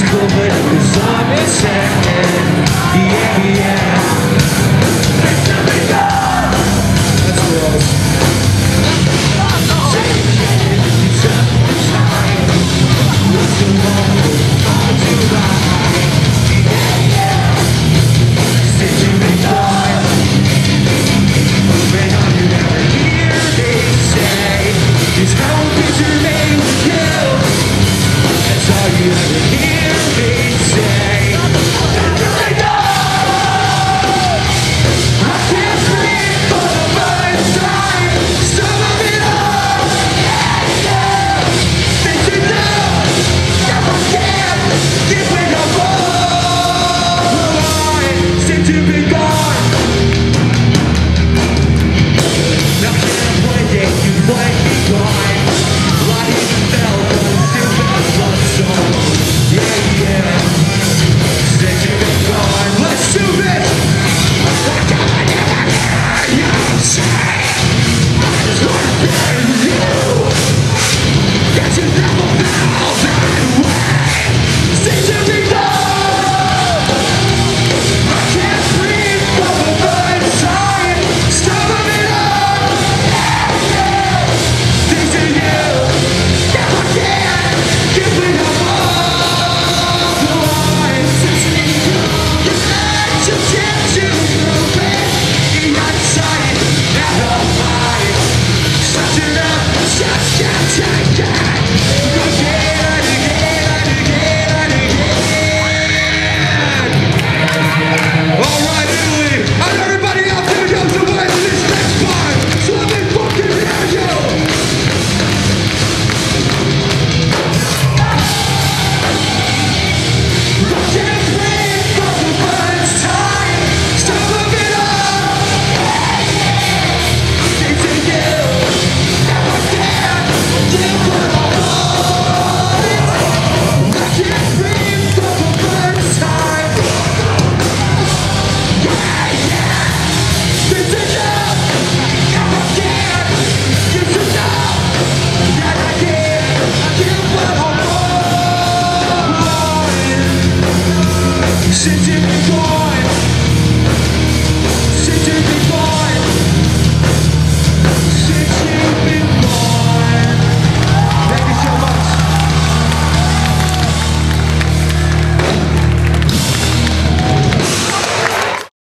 it's cool, but cause I'm second. Yeah, yeah